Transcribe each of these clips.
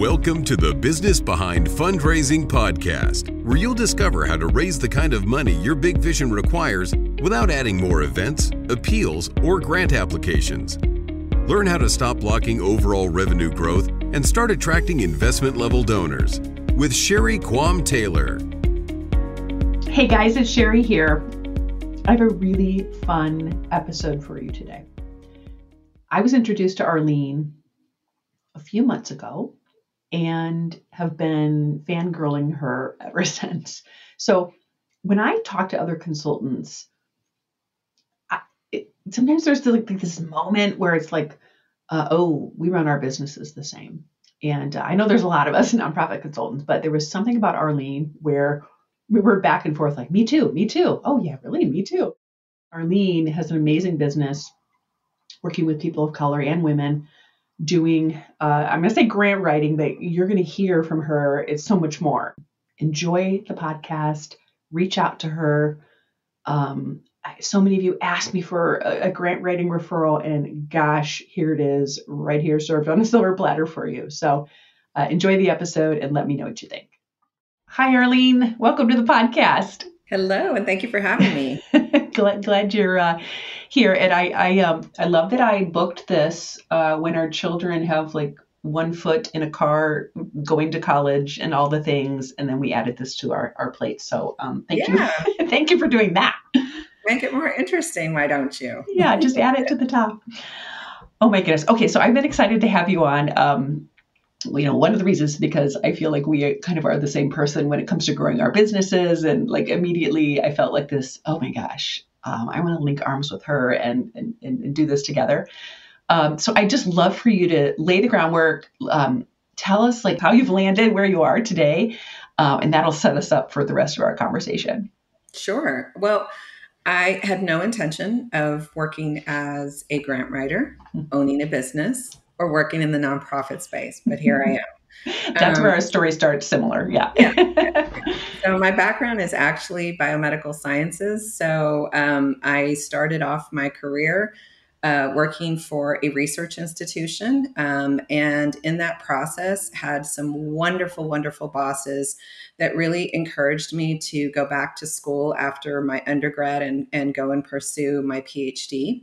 Welcome to the Business Behind Fundraising podcast, where you'll discover how to raise the kind of money your big vision requires without adding more events, appeals, or grant applications. Learn how to stop blocking overall revenue growth and start attracting investment level donors with Sherry Quam Taylor. Hey guys, it's Sherry here. I have a really fun episode for you today. I was introduced to Arlene a few months ago and have been fangirling her ever since. So when I talk to other consultants, sometimes there's like this moment where it's like, uh, oh, we run our businesses the same. And uh, I know there's a lot of us nonprofit consultants, but there was something about Arlene where we were back and forth like, me too, me too. Oh, yeah, really, me too. Arlene has an amazing business working with people of color and women doing, uh, I'm going to say grant writing, but you're going to hear from her. It's so much more. Enjoy the podcast, reach out to her. Um, so many of you asked me for a, a, grant writing referral, and gosh, here it is right here served on a silver platter for you. So uh, enjoy the episode and let me know what you think. Hi, Arlene. Welcome to the podcast. Hello, and thank you for having me. glad, glad you're uh, here. And I, I, um, I love that I booked this uh, when our children have like one foot in a car going to college and all the things, and then we added this to our our plate. So um, thank yeah. you, thank you for doing that. Make it more interesting, why don't you? yeah, just add it to the top. Oh my goodness. Okay, so I've been excited to have you on. Um, you know, one of the reasons is because I feel like we kind of are the same person when it comes to growing our businesses. And like immediately I felt like this, oh my gosh, um, I want to link arms with her and, and, and do this together. Um, so I just love for you to lay the groundwork. Um, tell us like how you've landed where you are today. Uh, and that'll set us up for the rest of our conversation. Sure. Well, I had no intention of working as a grant writer, mm-hmm. owning a business or working in the nonprofit space, but here I am. That's um, where our story starts similar. Yeah. yeah. So, my background is actually biomedical sciences. So, um, I started off my career uh, working for a research institution. Um, and in that process, had some wonderful, wonderful bosses that really encouraged me to go back to school after my undergrad and, and go and pursue my PhD.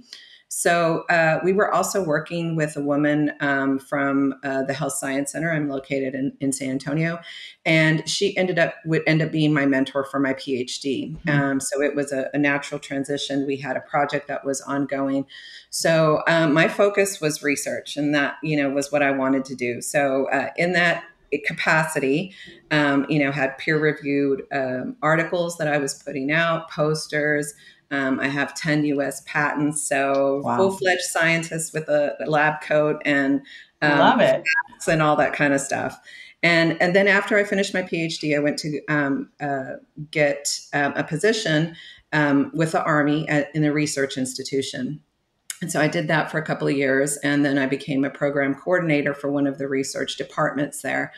So uh, we were also working with a woman um, from uh, the Health Science Center. I'm located in, in San Antonio, and she ended up would end up being my mentor for my PhD. Mm-hmm. Um, so it was a, a, natural transition. We had a project that was ongoing. So um, my focus was research, and that you know was what I wanted to do. So uh, in that capacity, um, you know, had peer reviewed um, articles that I was putting out, posters. Um, I have 10 US patents. So wow. full fledged scientist with a, lab coat and um, love it and all that kind of stuff. And, and then after I finished my PhD, I went to um, uh, get um, a position um, with the Army at, in a research institution. And so I did that for a couple of years. And then I became a program coordinator for one of the research departments there.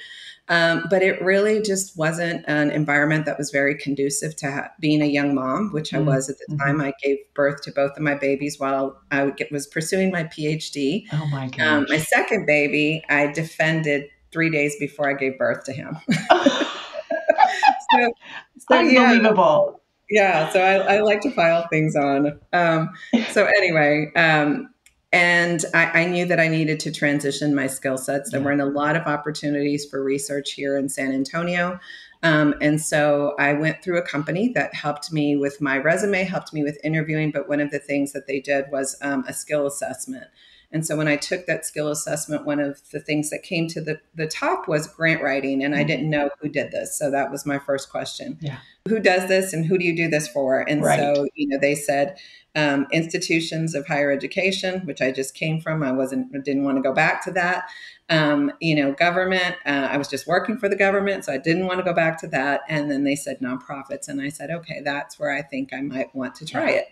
Um, but it really just wasn't an environment that was very conducive to ha- being a young mom, which mm-hmm. I was at the mm-hmm. time. I gave birth to both of my babies while I get, was pursuing my PhD. Oh my gosh. Um, my second baby, I defended three days before I gave birth to him. so, so, Unbelievable. Yeah, yeah so I, I, like to file things on. Um, so anyway, um, and I, I, knew that I needed to transition my skill sets. There weren't a lot of opportunities for research here in San Antonio. Um, and so I went through a company that helped me with my resume, helped me with interviewing. But one of the things that they did was um, a skill assessment. And so when I took that skill assessment, one of the things that came to the, the top was grant writing. And I mm. didn't know who did this. So that was my first question. Yeah. Who does this and who do you do this for? And right. so, you know, they said, um, institutions of higher education, which I just came from. I wasn't, didn't want to go back to that. Um, you know, government. Uh, I was just working for the government, so I didn't want to go back to that. And then they said nonprofits, and I said, okay, that's where I think I might want to try it.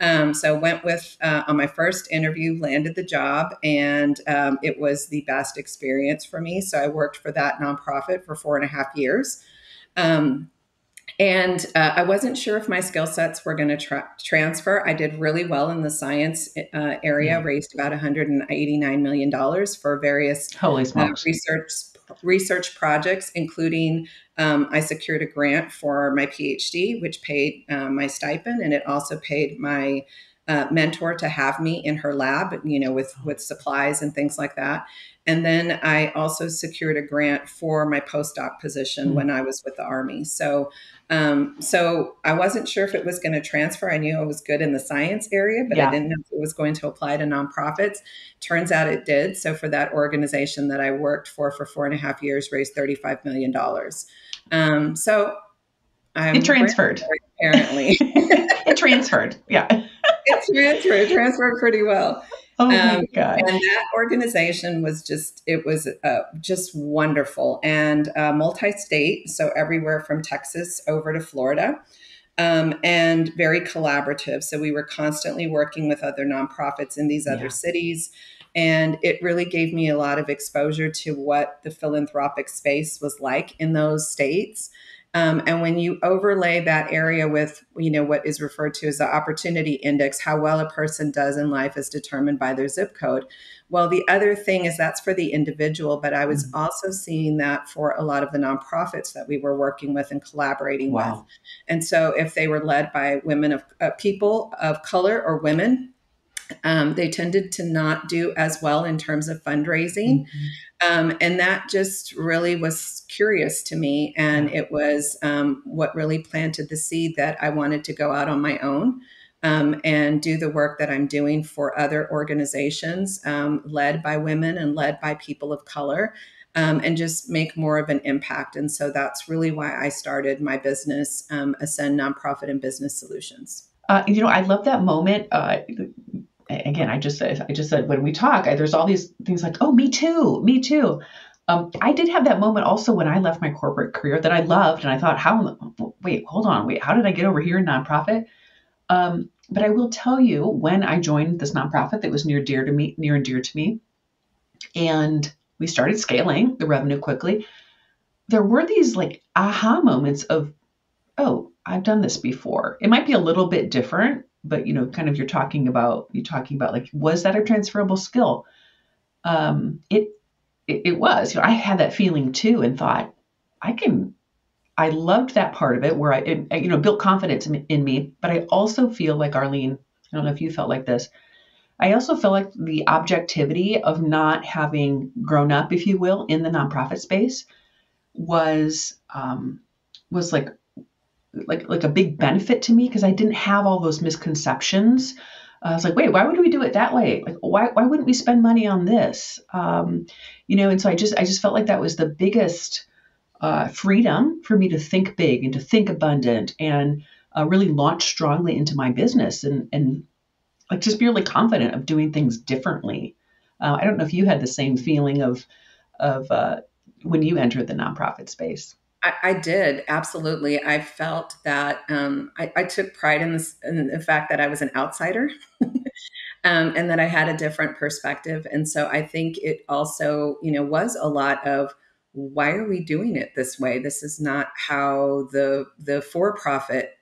Um, so went with uh, on my first interview, landed the job, and um, it was the best experience for me. So I worked for that nonprofit for four and a half years. Um, and uh, I wasn't sure if my skill sets were going to tra- transfer. I did really well in the science uh, area, raised about $189 million for various uh, research research projects, including um, I secured a grant for my PhD, which paid uh, my stipend, and it also paid my uh, mentor to have me in her lab, you know, with with supplies and things like that. And then I also secured a grant for my postdoc position mm-hmm. when I was with the Army. So, um, so I wasn't sure if it was going to transfer. I knew I was good in the science area, but yeah. I didn't know if it was going to apply to nonprofits. Turns out it did. So for that organization that I worked for for four and a half years, raised thirty five million dollars. Um, so I'm it transferred. Apparently, it transferred. Yeah, it transferred. Transferred pretty well. Oh my um, god! And that organization was just it was uh, just wonderful and uh, multi-state, so everywhere from Texas over to Florida. Um, and very collaborative. So we were constantly working with other nonprofits in these other yeah. cities. And it really gave me a lot of exposure to what the philanthropic space was like in those states. Um, and when you overlay that area with, you know, what is referred to as the opportunity index, how well a person does in life is determined by their zip code. Well, the other thing is that's for the individual, but I was mm-hmm. also seeing that for a lot of the nonprofits that we were working with and collaborating wow. with. And so, if they were led by women of uh, people of color or women, um, they tended to not do as well in terms of fundraising. Mm-hmm. Um, and that just really was curious to me. And it was um, what really planted the seed that I wanted to go out on my own. Um, and do the work that I'm doing for other organizations um, led by women and led by people of color. Um, and just make more of an impact. And so that's really why I started my business, Ascend Nonprofit and Business Solutions. Uh, you know, I love that moment. Uh, again, I just said, I just said when we talk, I, there's all these things like, oh, me too, me too. Um, I did have that moment also when I left my corporate career that I loved, and I thought, how? Wait, hold on, wait, how did I get over here in nonprofit? Um, but I will tell you, when I joined this nonprofit that was near dear to me, near and dear to me, and we started scaling the revenue quickly, there were these like aha moments of, oh, I've done this before. It might be a little bit different, but you know, kind of you're talking about you're talking about like was that a transferable skill? Um, it, it it was. You know, I had that feeling too, and thought I can. I loved that part of it where I, it, you know, built confidence in, in me. But I also feel like Arlene. I don't know if you felt like this. I also feel like the objectivity of not having grown up, if you will, in the nonprofit space was um, was like like like a big benefit to me because I didn't have all those misconceptions. Uh, I was like, wait, why would we do it that way? Like, why why wouldn't we spend money on this? Um, you know, and so I just I just felt like that was the biggest uh, freedom for me to think big and to think abundant and uh, really launch strongly into my business and and like just be really confident of doing things differently. Uh, I don't know if you had the same feeling of of uh, when you entered the nonprofit space. I, did absolutely. I felt that um, I, I, took pride in this, in the fact that I was an outsider, um, and that I had a different perspective. And so I think it also, you know, was a lot of why are we doing it this way? This is not how the the for profit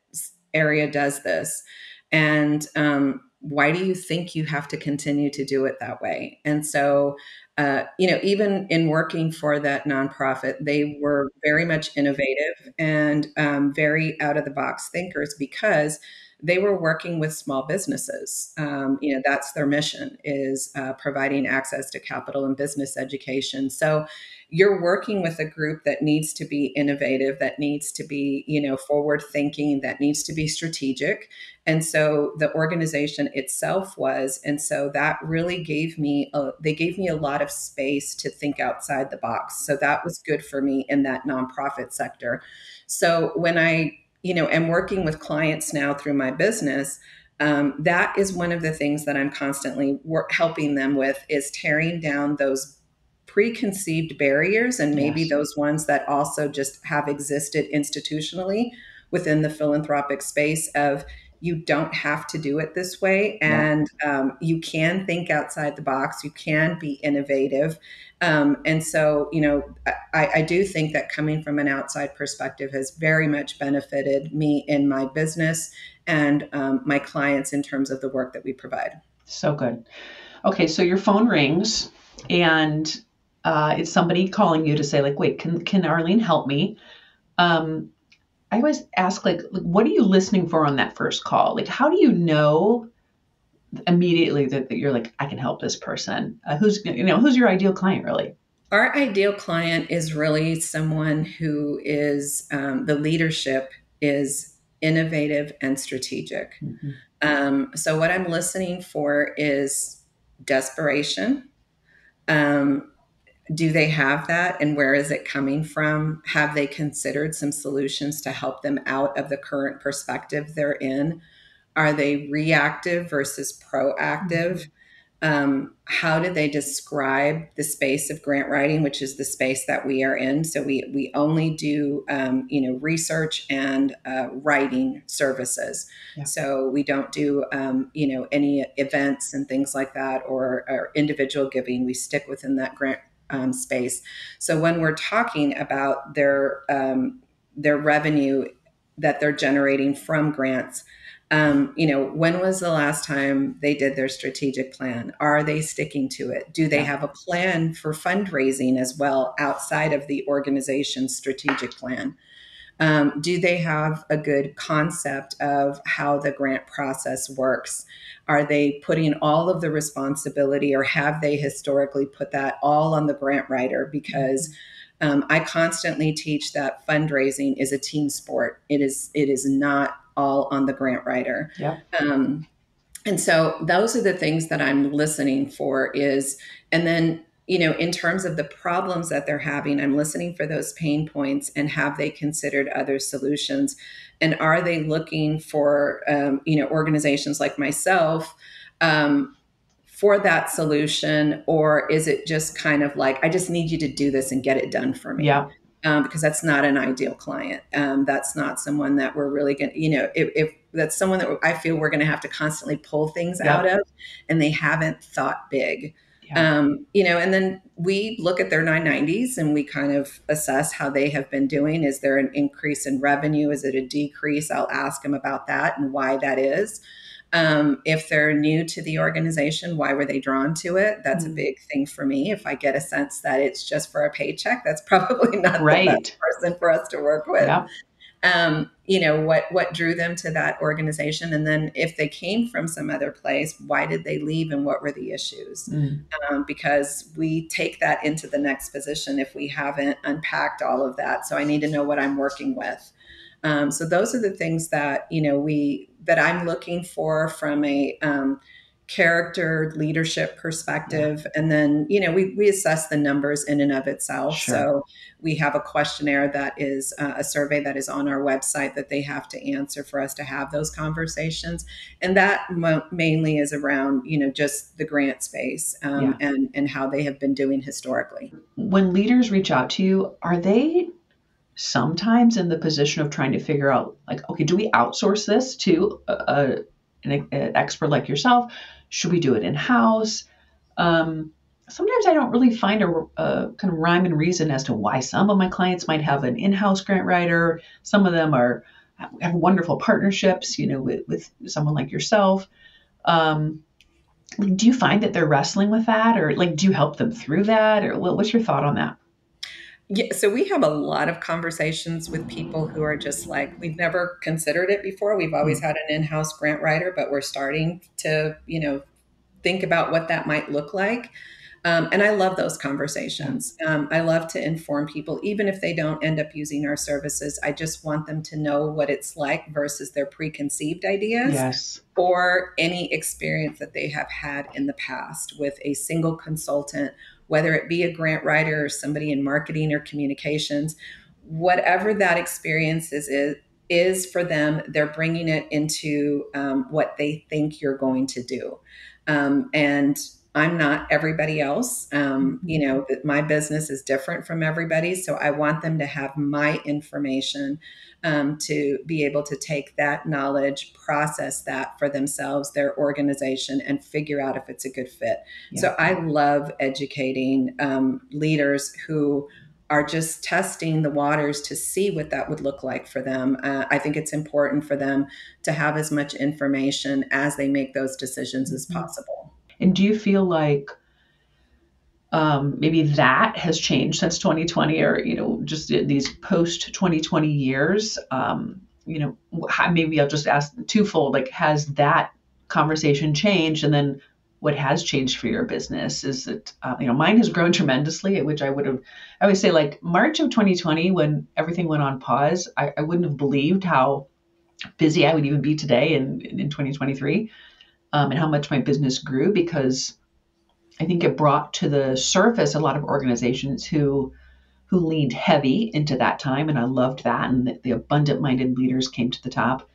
area does this, and um, why do you think you have to continue to do it that way? And so uh, you know, even in working for that nonprofit, they were very much innovative and um, very out of the box thinkers because they were working with small businesses. Um, you know, that's their mission is uh, providing access to capital and business education. So you're working with a group that needs to be innovative, that needs to be, you know, forward thinking, that needs to be strategic. And so the organization itself was. And so that really gave me, a, they gave me a lot of space to think outside the box. So that was good for me in that nonprofit sector. So when I, you know, am working with clients now through my business, um, that is one of the things that I'm constantly work, helping them with is tearing down those preconceived barriers and maybe yes. those ones that also just have existed institutionally within the philanthropic space of you don't have to do it this way. And yeah. um, you can think outside the box. You can be innovative. Um, and so you know I, I, do think that coming from an outside perspective has very much benefited me in my business and um, my clients in terms of the work that we provide. So good. Okay so your phone rings and uh, it's somebody calling you to say like, wait, can can Arlene help me? Um, I always ask like, what are you listening for on that first call? Like, how do you know immediately that, that you're like, I can help this person? Uh, who's you know who's your ideal client really? Our ideal client is really someone who is um, the leadership is innovative and strategic. Mm-hmm. Um, so what I'm listening for is desperation. Um, do they have that and where is it coming from have they considered some solutions to help them out of the current perspective they're in are they reactive versus proactive mm-hmm um, how do they describe the space of grant writing, which is the space that we are in? So we we only do um, you know research and uh, writing services. Yeah. So we don't do um, you know any events and things like that or, or individual giving. We stick within that grant um, space. So when we're talking about their um, their revenue that they're generating from grants um, you know, when was the last time they did their strategic plan? Are they sticking to it? Do they have a plan for fundraising as well outside of the organization's strategic plan? Um, do they have a good concept of how the grant process works? Are they putting all of the responsibility, or have they historically put that all on the grant writer? Because um, I constantly teach that fundraising is a team sport. It is. It is not all on the grant writer. Yeah. Um, and so those are the things that I'm listening for is, and then, you know, in terms of the problems that they're having, I'm listening for those pain points and have they considered other solutions? And are they looking for, um, you know, organizations like myself um, for that solution? Or is it just kind of like, I just need you to do this and get it done for me? Yeah um, because that's not an ideal client. Um, that's not someone that we're really going to, you know, if, if, that's someone that I feel we're going to have to constantly pull things yep. out of and they haven't thought big. Yeah. Um, you know, and then we look at their 990s and we kind of assess how they have been doing. Is there an increase in revenue? Is it a decrease? I'll ask them about that and why that is. Um, if they're new to the organization, why were they drawn to it? That's mm-hmm. a big thing for me. If I get a sense that it's just for a paycheck, that's probably not right. the best person for us to work with. Yeah. Um, you know what what drew them to that organization, and then if they came from some other place, why did they leave, and what were the issues? Mm. Um, because we take that into the next position if we haven't unpacked all of that. So I need to know what I'm working with. Um, so those are the things that you know we that I'm looking for from a um, character leadership perspective yeah. and then you know we, we assess the numbers in and of itself sure. so we have a questionnaire that is uh, a survey that is on our website that they have to answer for us to have those conversations and that mo- mainly is around you know just the grant space um, yeah. and and how they have been doing historically when leaders reach out to you are they sometimes in the position of trying to figure out like okay do we outsource this to a, a an, an, expert like yourself should we do it in house um, sometimes i don't really find a, a, kind of rhyme and reason as to why some of my clients might have an in-house grant writer. Some of them are have wonderful partnerships you know with, with someone like yourself. Um, do you find that they're wrestling with that or like do you help them through that or what's your thought on that yeah, so we have a lot of conversations with people who are just like, we've never considered it before. We've always mm. had an in-house grant writer, but we're starting to, you know, think about what that might look like. Um, and I love those conversations. Um, I love to inform people, even if they don't end up using our services. I just want them to know what it's like versus their preconceived ideas yes. or any experience that they have had in the past with a single consultant whether it be a grant writer or somebody in marketing or communications, whatever that experience is, is, is for them, they're bringing it into um, what they think you're going to do. Um, and I'm not everybody else. Um, mm-hmm. you know, my business is different from everybody's. So I want them to have my information um, to be able to take that knowledge, process that for themselves, their organization, and figure out if it's a good fit. Yeah. So I love educating um, leaders who are just testing the waters to see what that would look like for them. Uh, I think it's important for them to have as much information as they make those decisions as mm-hmm. possible. And do you feel like um, maybe that has changed since 2020 or you know just these post 2020 years? Um, you know maybe i'll just ask twofold like has that conversation changed? And then what has changed for your business? Is that uh, you know mine has grown tremendously which i would have i would say like march of 2020 when everything went on pause i, I wouldn't have believed how busy i would even be today in, in 2023 um, and how much my business grew because I think it brought to the surface a lot of organizations who who leaned heavy into that time, and I loved that, and the, the abundant-minded leaders came to the top.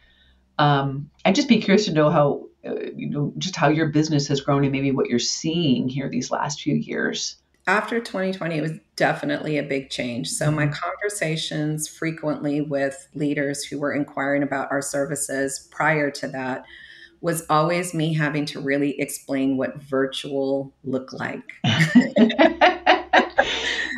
Um, I'd just be curious to know how uh, you know just how your business has grown and maybe what you're seeing here these last few years. After 2020, it was definitely a big change. So, my mm-hmm. conversations frequently with leaders who were inquiring about our services prior to that was always me having to really explain what virtual looked like.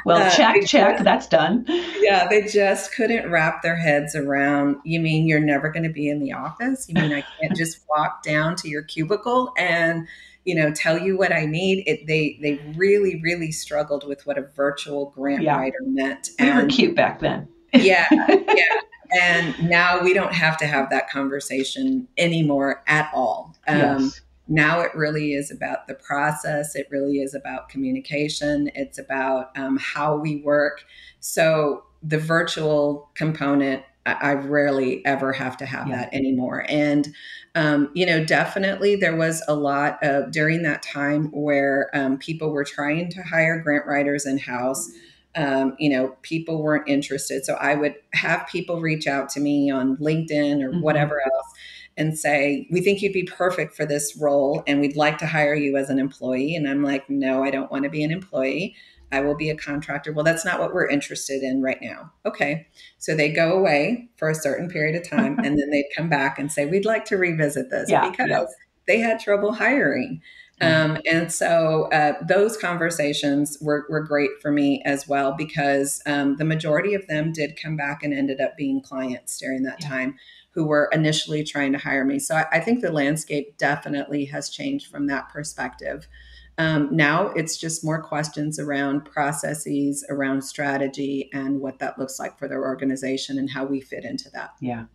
well, uh, check, check, that's done. Yeah, they just couldn't wrap their heads around. You mean you're never going to be in the office? You mean I can't just walk down to your cubicle and you know tell you what I need? It, they they really really struggled with what a virtual grant yeah. writer meant. We and, were cute back then. Yeah, yeah and now we don't have to have that conversation anymore at all. Um, yes. Now it really is about the process. It really is about communication. It's about um, how we work. So the virtual component, I, I rarely ever have to have yeah. that anymore. And um, you know, definitely there was a lot of during that time where um, people were trying to hire grant writers in house um, you know, people weren't interested. So I would have people reach out to me on LinkedIn or mm-hmm. whatever else and say, We think you'd be perfect for this role and we'd like to hire you as an employee. And I'm like, No, I don't want to be an employee. I will be a contractor. Well, that's not what we're interested in right now. Okay. So they go away for a certain period of time and then they'd come back and say, We'd like to revisit this yeah, because yeah. they had trouble hiring. Um, and so uh, those conversations were, were great for me as well because um, the majority of them did come back and ended up being clients during that yeah. time who were initially trying to hire me. So I, I, think the landscape definitely has changed from that perspective. Um, now it's just more questions around processes, around strategy, and what that looks like for their organization and how we fit into that. Yeah.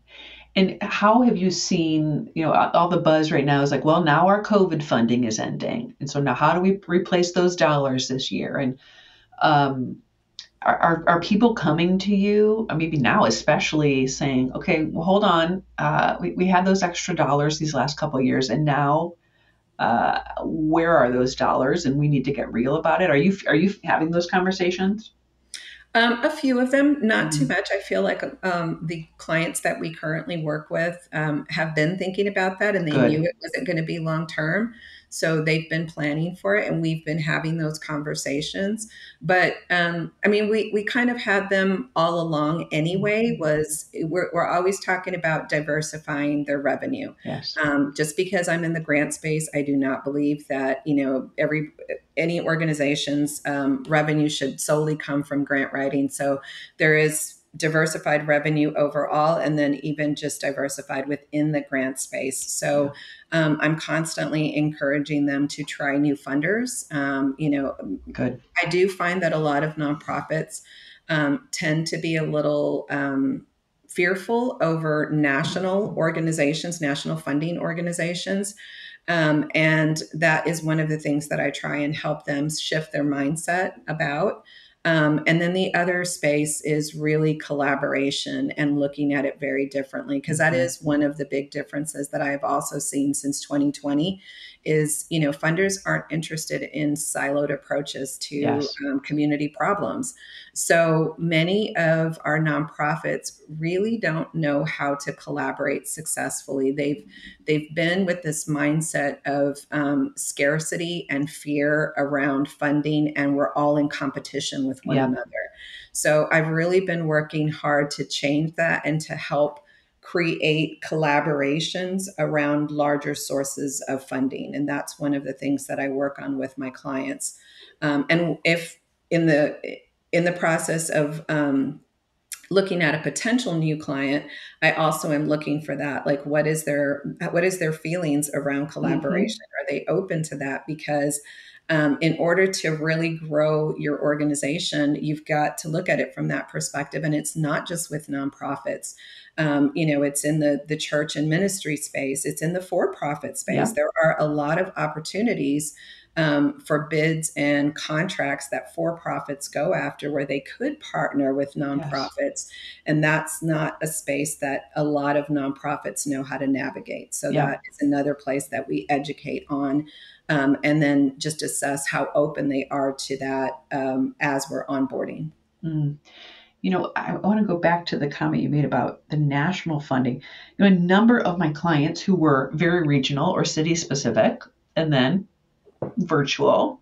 And how have you seen, you know, all the buzz right now is like, well, now our COVID funding is ending. And so now how do we replace those dollars this year? And um, are, are, are people coming to you, maybe now especially, saying, okay, well, hold on, uh, we, we had those extra dollars these last couple years, and now uh, where are those dollars? And we need to get real about it. Are you are you having those conversations? Um, a few of them, not mm-hmm. too much. I feel like um, the clients that we currently work with um, have been thinking about that and they Good. knew it wasn't going to be long term. So they've been planning for it and we've been having those conversations. But um, I mean, we, we kind of had them all along anyway, mm-hmm. was we're, we're always talking about diversifying their revenue. Yes. Um, just because I'm in the grant space, I do not believe that, you know, every any organization's um, revenue should solely come from grant writing. So there is diversified revenue overall and then even just diversified within the grant space. So um, i'm constantly encouraging them to try new funders. Um, you know good. I do find that a lot of nonprofits um, tend to be a little um, fearful over national organizations national funding organizations. Um, and that is one of the things that i try and help them shift their mindset about um, and then the other space is really collaboration and looking at it very differently, because that mm-hmm. one of the big differences that I've also seen since 2020 is, you know, funders aren't interested in siloed approaches to yes. um, community problems. So many of our nonprofits really don't know how to collaborate successfully. They've they've been with this mindset of um, scarcity and fear around funding, and we're all in competition with one another. So I've really been working hard to change that and to help create collaborations around larger sources of funding, and that's one of the things that I work on with my clients. Um, and if in the in the process of um, looking at a potential new client i also am looking for that like what is their what is their feelings around mm-hmm. collaboration mm-hmm. are they open to that because um, in order to really grow your organization, you've got to look at it from that perspective. And it's not just with nonprofits. Um, you know, it's in the the church and ministry space. It's in the for profit space. Yeah. There are a lot of opportunities um, for bids and contracts that for profits go after where they could partner with nonprofits. Yes. And that's not a space that a lot of nonprofits know how to navigate. So yeah. that is another place that we educate on. Um, and then just assess how open they are to that um, as we're onboarding. Mm. You know, I, want to go back to the comment you made about the national funding. You know, a number of my clients who were very regional or city specific, and then virtual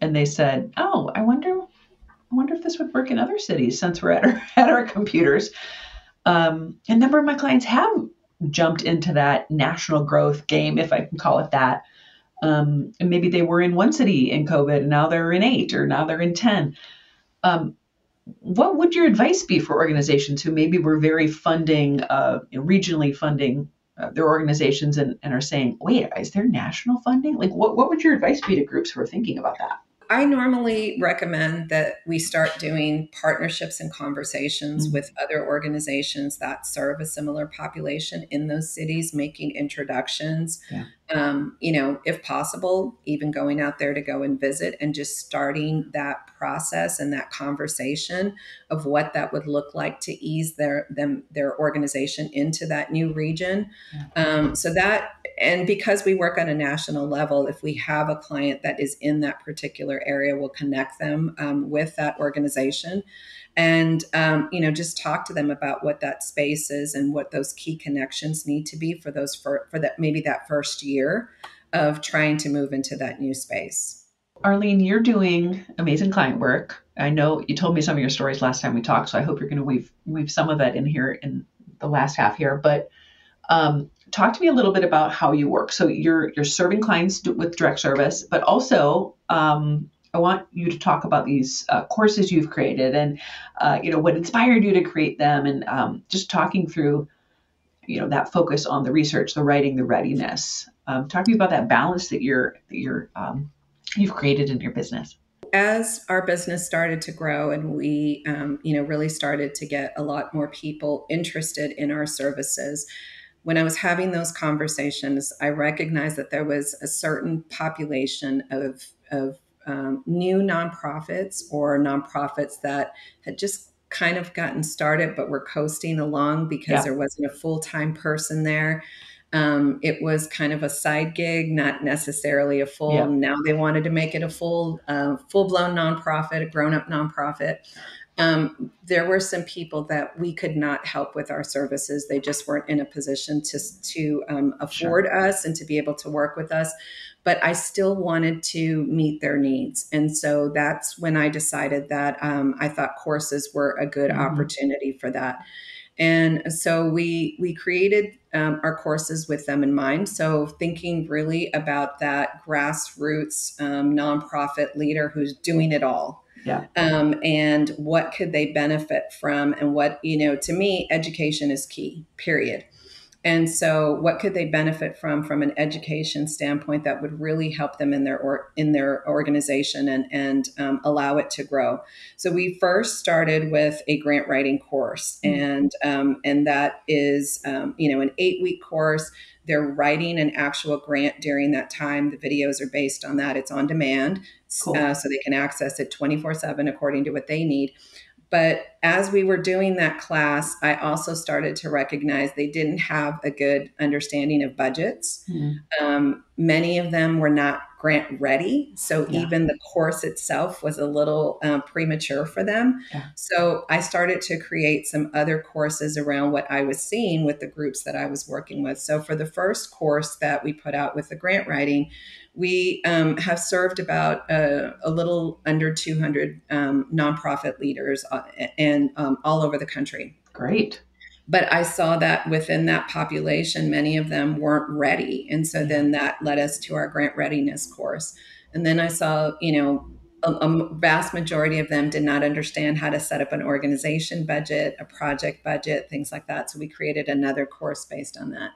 and they said, "Oh, I wonder, I wonder if this would work in other cities since we're at our at our computers." Um, a number of my clients have jumped into that national growth game, if I can call it that. Um, and maybe they were in one city in COVID, and now they're in eight, or now they're in ten. Um, what would your advice be for organizations who maybe were very funding, uh, regionally funding uh, their organizations and, and are saying, wait, is there national funding? Like, what, what would your advice be to groups who are thinking about that? I normally recommend that we start doing partnerships and conversations mm-hmm. with other organizations that serve a similar population in those cities, making introductions, yeah um, you know, if possible, even going out there to go and visit and just starting that process and that conversation of what that would look like to ease their them their organization into that new region. Um, so that and because we work on a national level, if we have a client that is in that particular area, we'll connect them um, with that organization. And um, you know just talk to them about what that space is and what those key connections need to be for those for, for that maybe that first year of trying to move into that new space. Arlene you're doing amazing client work. I know you told me some of your stories last time we talked so i hope you're going to weave weave some of that in here in the last half here but um, talk to me a little bit about how you work so you're you're serving clients with direct service but also um, I want you to talk about these uh, courses you've created and, uh, you know, what inspired you to create them and um, just talking through, you know, that focus on the research, the writing, the readiness. Um, talk to me about that balance that you're, that you're, um, you've created in your business. As our business started to grow and we, um, you know, really started to get a lot more people interested in our services, when I was having those conversations, I recognized that there was a certain population of, of um, new nonprofits or nonprofits that had just kind of gotten started but were coasting along because yeah. there wasn't a full time person there. Um, it was kind of a side gig, not necessarily a full. Yeah. Now they wanted to make it a full, uh, full blown nonprofit, a grown up nonprofit. Um, there were some people that we could not help with our services. They just weren't in a position to to um, afford sure. us and to be able to work with us but I still wanted to meet their needs. And so that's when I decided that um, I thought courses were a good mm-hmm. opportunity for that. And so we we created um, our courses with them in mind. So thinking really about that grassroots um, nonprofit leader who's doing it all. Yeah. Um, and what could they benefit from? And what you know, to me, education is key. Period. And so, what could they benefit from from an education standpoint that would really help them in their or, in their organization and and um, allow it to grow? So we first started with a grant writing course, mm-hmm. and um, and that is um, you know an eight week course. They're writing an actual grant during that time. The videos are based on that. It's on demand, cool. uh, so they can access it twenty four seven according to what they need. But as we were doing that class, I also started to recognize they didn't have a good understanding of budgets. Mm-hmm. Um, many of them were not grant ready. So yeah. even the course itself was a little um, premature for them. Yeah. So I started to create some other courses around what I was seeing with the groups that I was working with. So for the first course that we put out with the grant writing, we um, have served about uh, a little under 200 um, nonprofit leaders uh, and um, all over the country. Great. But I saw that within that population, many of them weren't ready. And so then that led us to our grant readiness course. And then I saw, you know, a, a vast majority of them did not understand how to set up an organization budget, a project budget, things like that. So we created another course based on that.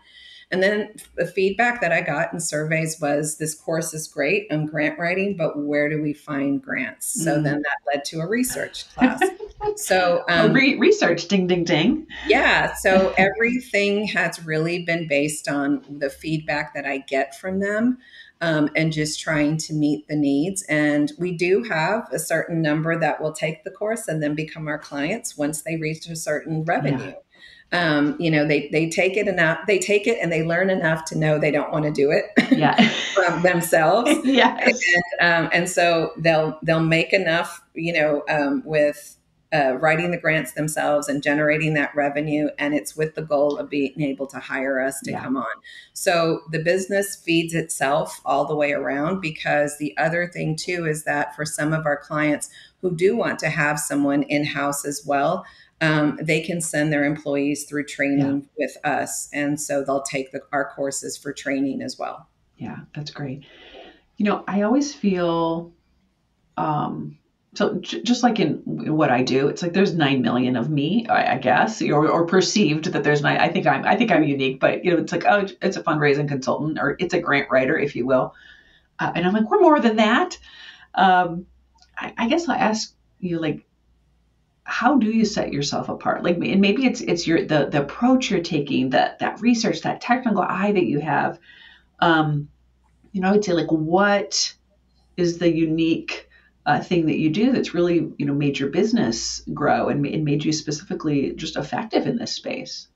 And then the feedback that I got in surveys was this course is great. I'm grant writing, but where do we find grants? So mm. then that led to a research class. so um, re- research, ding, ding, ding. Yeah. So everything has really been based on the feedback that I get from them. Um, and just trying to meet the needs. And we do have a certain number that will take the course and then become our clients once they reach a certain revenue. Yeah um, you know they they take it enough they take it and they learn enough to know they don't want to do it yeah. themselves yeah and, um, and so they'll they'll make enough you know um, with uh, writing the grants themselves and generating that revenue and it's with the goal of being able to hire us to yeah. come on so the business feeds itself all the way around because the other thing too is that for some of our clients who do want to have someone in house as well um, they can send their employees through training yeah. with us. And so they'll take the, our courses for training as well. Yeah, that's great. You know, I always feel um, so just like in what I do, it's like there's nine million of me, I, guess, or, or, perceived that there's nine. I think I'm, I think I'm unique, but you know, it's like oh, it's a fundraising consultant or it's a grant writer, if you will, uh, and I'm like we're more than that. Um, I, I guess I'll ask you like how do you set yourself apart like and maybe it's it's your the the approach you're taking that that research that technical eye that you have um you know i would say like what is the unique uh, thing that you do that's really you know made your business grow and, and made you specifically just effective in this space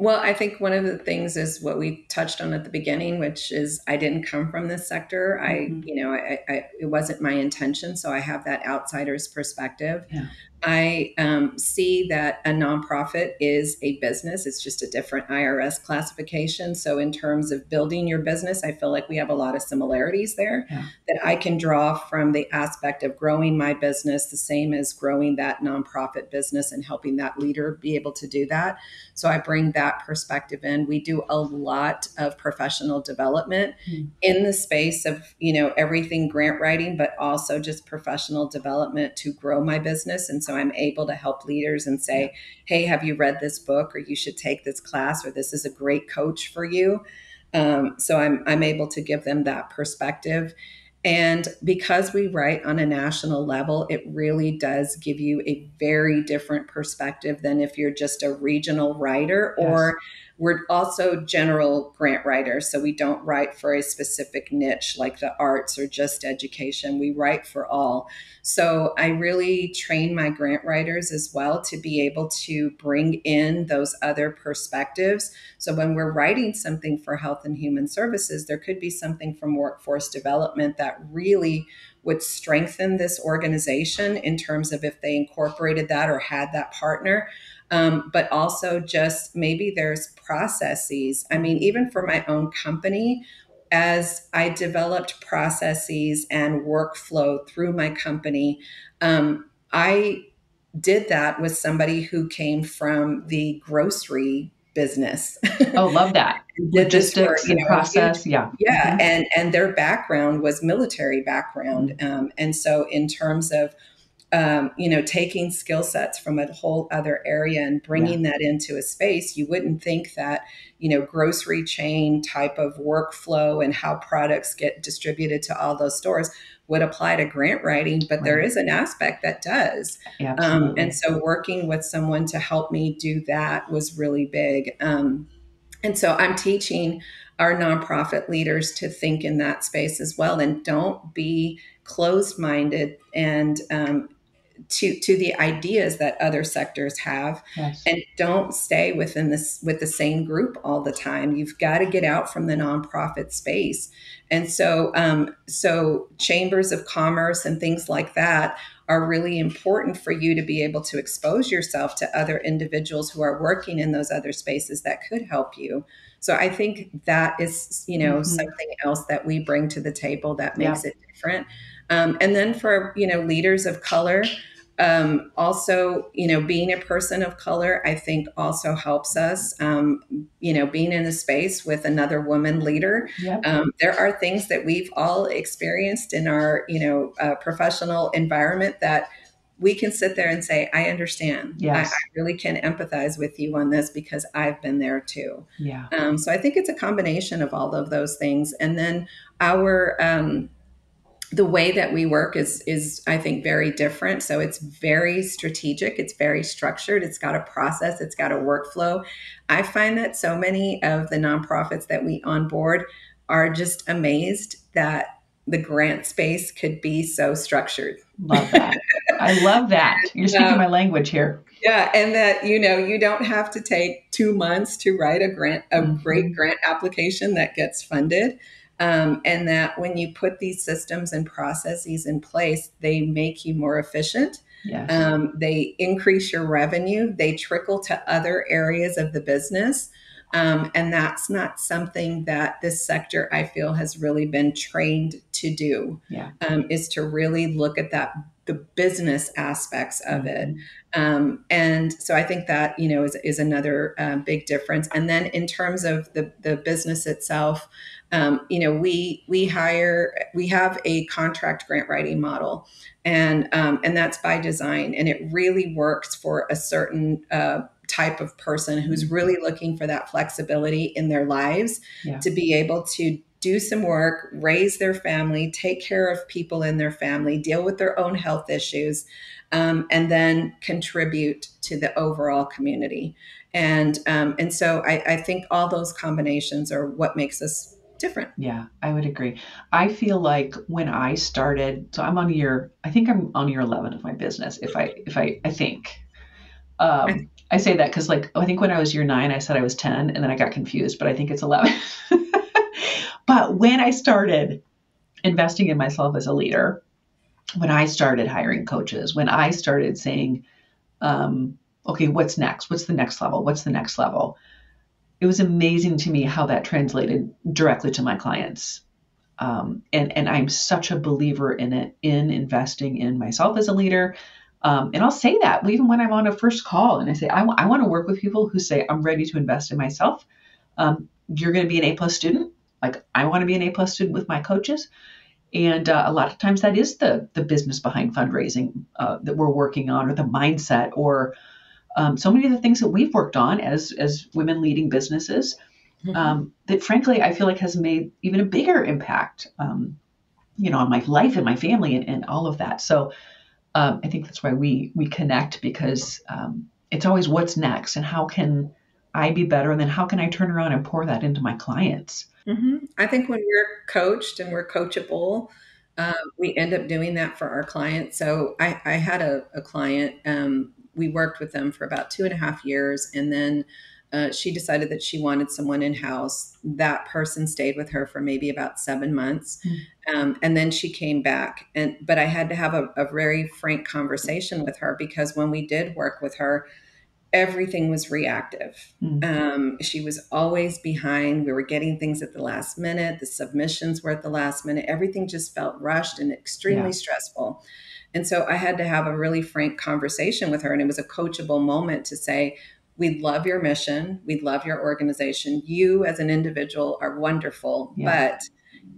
well, I think one of the things is what we touched on at the beginning, which is I didn't come from this sector. Mm-hmm. I, you know, I, I, it wasn't my intention, so I have that outsider's perspective. Yeah. I um, see that a nonprofit is a business. It's just a different IRS classification. So, in terms of building your business, I feel like we have a lot of similarities there yeah. that I can draw from the aspect of growing my business, the same as growing that nonprofit business and helping that leader be able to do that. So, I bring that perspective in. We do a lot of professional development mm-hmm. in the space of, you know, everything grant writing, but also just professional development to grow my business. And so so I'm able to help leaders and say, hey, have you read this book? Or you should take this class, or this is a great coach for you. Um, so I'm, I'm able to give them that perspective. And because we write on a national level, it really does give you a very different perspective than if you're just a regional writer yes. or we're also general grant writers, so we don't write for a specific niche like the arts or just education. We write for all. So I really train my grant writers as well to be able to bring in those other perspectives. So when we're writing something for health and human services, there could be something from workforce development that really would strengthen this organization in terms of if they incorporated that or had that partner um, but also just maybe there's processes. I mean, even for my own company, as I developed processes and workflow through my company, um, I did that with somebody who came from the grocery business. Oh, love that. Logistics for, you know, process. Yeah. Yeah. Mm-hmm. And and their background was military background. Mm-hmm. Um, and so in terms of um, you know, taking skill sets from a whole other area and bringing yeah. that into a space, you wouldn't think that, you know, grocery chain type of workflow and how products get distributed to all those stores would apply to grant writing, but right. there is an aspect that does. Um, and so working with someone to help me do that was really big. Um, and so I'm teaching our nonprofit leaders to think in that space as well and don't be closed minded and um, to to the ideas that other sectors have yes. and don't stay within this with the same group all the time you've got to get out from the nonprofit space and so um, so chambers of commerce and things like that are really important for you to be able to expose yourself to other individuals who are working in those other spaces that could help you so i think that is you know mm-hmm. something else that we bring to the table that makes yeah. it different um, and then for you know leaders of color um, also, you know, being a person of color, I think also helps us. Um, you know, being in a space with another woman leader, yep. um, there are things that we've all experienced in our, you know, uh, professional environment that we can sit there and say, I understand. Yes. I, I really can empathize with you on this because I've been there too. Yeah. Um, so I think it's a combination of all of those things. And then our, um, the way that we work is is I think very different. So it's very strategic, it's very structured, it's got a process, it's got a workflow. I find that so many of the nonprofits that we onboard are just amazed that the grant space could be so structured. Love that. I love that. You're speaking um, my language here. Yeah, and that you know you don't have to take two months to write a grant, a mm-hmm. great grant application that gets funded. Um, and that when you put these systems and processes in place, they make you more efficient. Yes. Um, they increase your revenue. They trickle to other areas of the business. Um, and that's not something that this sector, I feel, has really been trained to do. Yeah. Um, is to really look at that the business aspects of it. Mm-hmm. Um, and so I think that you know is, is another uh, big difference. And then in terms of the the business itself, um, you know we we hire we have a contract grant writing model and um, and that's by design and it really works for a certain uh, type of person who's mm-hmm. really looking for that flexibility in their lives yeah. to be able to do some work raise their family take care of people in their family deal with their own health issues um, and then contribute to the overall community and um, and so I, I think all those combinations are what makes us different. Yeah, I would agree. I feel like when I started, so I'm on year, I think I'm on year 11 of my business. If I, if I, I think, um, I say that because like, I think when I was year nine, I said I was 10 and then I got confused, but I think it's 11. but when I started investing in myself as a leader, when I started hiring coaches, when I started saying, um, okay, what's next? What's the next level? What's the next level? It was amazing to me how that translated directly to my clients. Um, and and I'm such a believer in it, in investing in myself as a leader. Um, and I'll say that even when I'm on a first call and I say I, w- I want to work with people who say I'm ready to invest in myself. Um, you're going to be an A plus student. Like I want to be an A plus student with my coaches. And uh, a lot of times that is the the business behind fundraising uh, that we're working on, or the mindset, or um, so many of the things that we've worked on as as women leading businesses mm-hmm. um, that frankly I feel like has made even a bigger impact um, you know on my life and my family and, and all of that so um, I think that's why we we connect because um, it's always what's next and how can I be better and then how can I turn around and pour that into my clients mm-hmm. I think when we're coached and we're coachable um, we end up doing that for our clients. So I, I had a, a client um, we worked with them for about two and a half years and then uh, she decided that she wanted someone in house. That person stayed with her for maybe about seven months, mm um, and then she came back. And but I had to have a, a, very frank conversation with her because when we did work with her, everything was reactive. mm Um, she was always behind. We were getting things at the last minute. The submissions were at the last minute. Everything just felt rushed and extremely yeah. stressful. And so I had to have a really frank conversation with her. And it was a coachable moment to say, we love your mission. We love your organization. You as an individual are wonderful. Yeah. But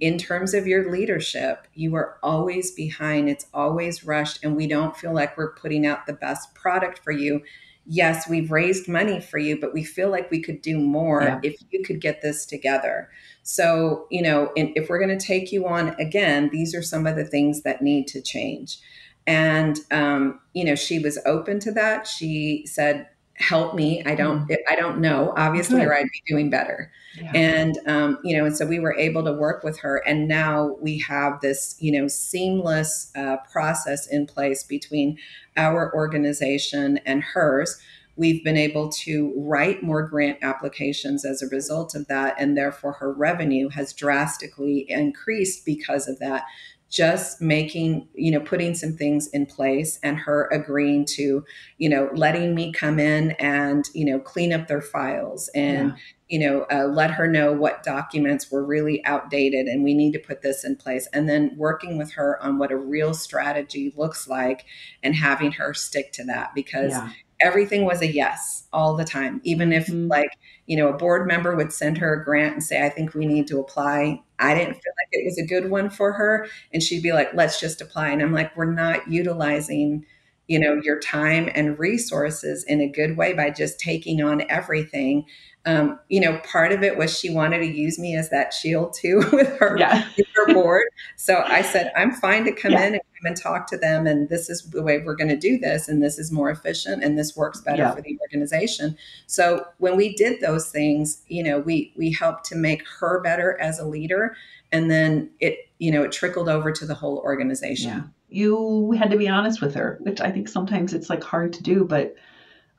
in terms of your leadership, you are always behind. It's always rushed. And we don't feel like we're putting out the best product for you. Yes, we've raised money for you, but we feel like we could do more yeah. if you could get this together. So, you know, if we're going to take you on again, these are some of the things that need to change and um, you know she was open to that she said help me i don't mm. i don't know obviously Good. or i'd be doing better yeah. and um, you know and so we were able to work with her and now we have this you know seamless uh, process in place between our organization and hers we've been able to write more grant applications as a result of that and therefore her revenue has drastically increased because of that just making, you know, putting some things in place and her agreeing to, you know, letting me come in and, you know, clean up their files and, yeah. you know, uh, let her know what documents were really outdated and we need to put this in place. And then working with her on what a real strategy looks like and having her stick to that because yeah everything was a yes all the time. Even if mm-hmm. like you know a board member would send her a grant and say i think we need to apply. I didn't feel like it was a good one for her and she'd be like let's just apply. And i'm like we're not utilizing you know your time and resources in a good way by just taking on everything um, you know, part of it was she wanted to use me as that shield too with her, yeah. with her board. So I said, I'm fine to come yeah. in and come and talk to them. And this is the way we're going to do this. And this is more efficient and this works better yeah. for the organization. So when we did those things, you know, we, we helped to make her better as a leader. And then it, you know, it trickled over to the whole organization. You had to be honest with her, which I think sometimes it's like hard to do, but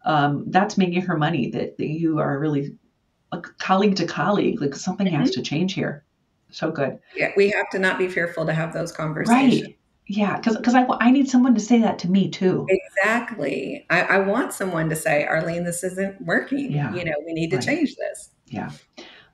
um, that's making her money that, that you are really a colleague to colleague like something mm-hmm. has to change here. So good. Yeah we have to not be fearful to have those conversations. Right. Yeah because because I, I need someone to say that to me too. Exactly. I, I want someone to say arlene this isn't working. Yeah. you know we need to right. change this. Yeah.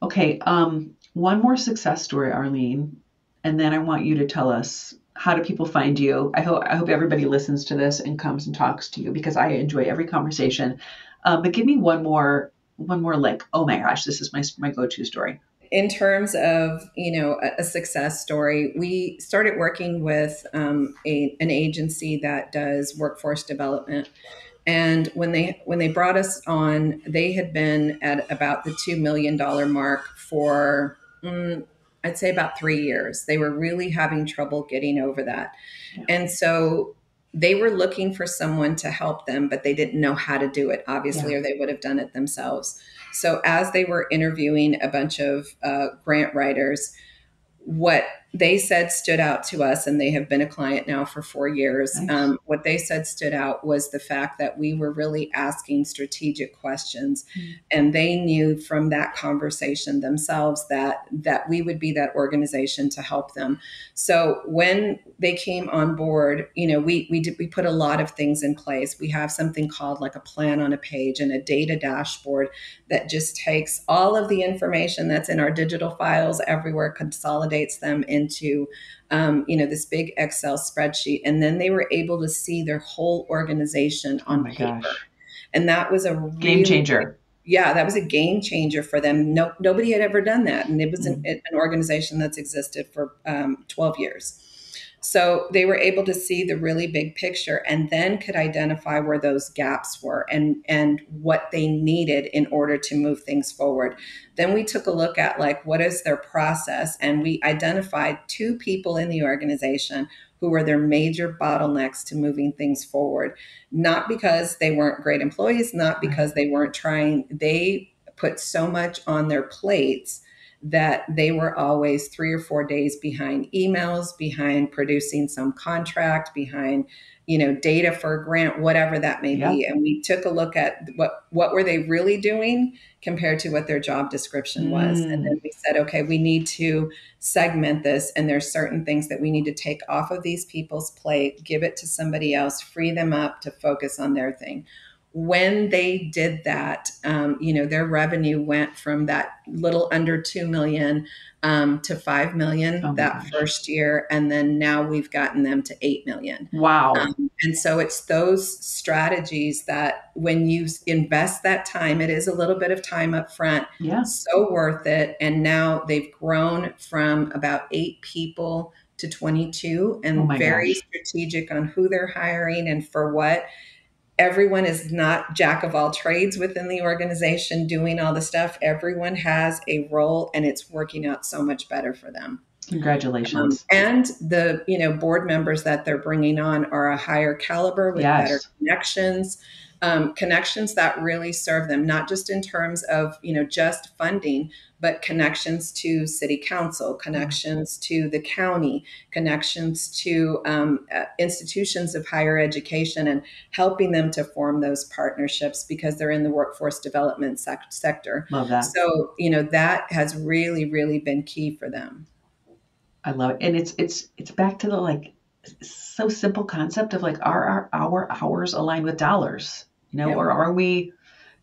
Okay um one more success story arlene and then i want you to tell us how do people find you? I hope I hope everybody listens to this and comes and talks to you because I enjoy every conversation. Um, but give me one more one more like, oh my gosh, this is my my go to story. In terms of you know a, a success story, we started working with um, a, an agency that does workforce development. And when they when they brought us on, they had been at about the two million dollar mark for mm, I'd say about three years. They were really having trouble getting over that. Yeah. And so they were looking for someone to help them, but they didn't know how to do it, obviously, yeah. or they would have done it themselves. So as they were interviewing a bunch of uh, grant writers, what they said stood out to us, and they have been a client now for four years. Nice. Um, what they said stood out was the fact that we were really asking strategic questions, mm-hmm. and they knew from that conversation themselves that that we would be that organization to help them. So when they came on board, you know, we we did we put a lot of things in place. We have something called like a plan on a page and a data dashboard that just takes all of the information that's in our digital files everywhere, consolidates them in into um, you know this big excel spreadsheet and then they were able to see their whole organization oh on oh paper gosh. and that was a game changer yeah that was a game changer for them no, nobody had ever done that and it was mm-hmm. an, an, organization that's existed for um, 12 years so they were able to see the really big picture and then could identify where those gaps were and, and what they needed in order to move things forward. Then we took a look at like what is their process and we identified two people in the organization who were their major bottlenecks to moving things forward. Not because they weren't great employees, not because they weren't trying, they put so much on their plates that they were always three or four days behind emails, behind producing some contract, behind you know data for a grant whatever that may be. And we took a look at what what were they really doing compared to what their job description was. Mm. and then we said okay we need to segment this and there's certain things that we need to take off of these people's plate give it to somebody else free them up to focus on their thing when they did that, um, you know, their revenue went from that little under two million um, to five million oh that gosh. first year, and then now we've gotten them to eight million. Wow! Um, and so it's those strategies that when you invest that time, it is a little bit of time up front. Yeah, so worth it. And now they've grown from about eight people to 22 and oh very gosh. strategic on who they're hiring and for what everyone is not jack of all trades within the organization doing all the stuff. Everyone has a role and it's working out so much better for them. Congratulations. Um, and the, you know, board members that they're bringing on are a higher caliber with yes. better connections um, connections that really serve them, not just in terms of you know just funding, but connections to city council, connections to the county, connections to um, uh, institutions of higher education, and helping them to form those partnerships because they're in the workforce development sec- sector. Love that. So you know that has really, really been key for them. I love it, and it's it's it's back to the like so simple concept of like are our, our hours aligned with dollars you know, or are we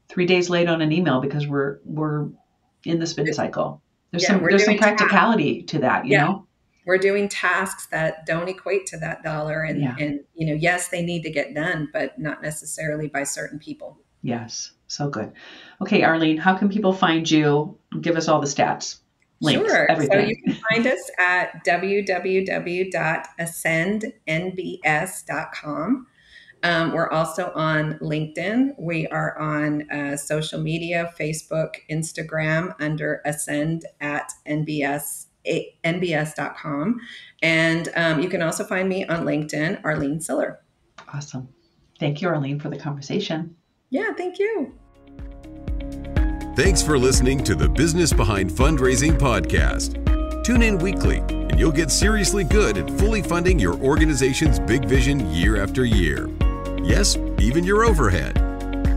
three days late on an email because we're we're in the spin cycle? There's yeah, some there's some practicality tasks. to that, you yeah. know. We're doing tasks that don't equate to that dollar, and yeah. and you know, yes, they need to get done, but not necessarily by certain people. Yes, so good. Okay, Arlene, how can people find you? Give us all the stats. Links, sure. Everything. So you can find us at www.ascendnbs.com. Um, we're also on LinkedIn. We are on uh, social media Facebook, Instagram under ascend at NBS. NBS.com. And um, you can also find me on LinkedIn, Arlene Siller. Awesome. Thank you, Arlene, for the conversation. Yeah, thank you. Thanks for listening to the Business Behind Fundraising podcast. Tune in weekly, and you'll get seriously good at fully funding your organization's big vision year after year. Yes, even your overhead.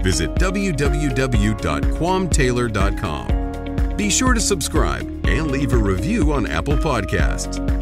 Visit www.quamtaylor.com. Be sure to subscribe and leave a review on Apple Podcasts.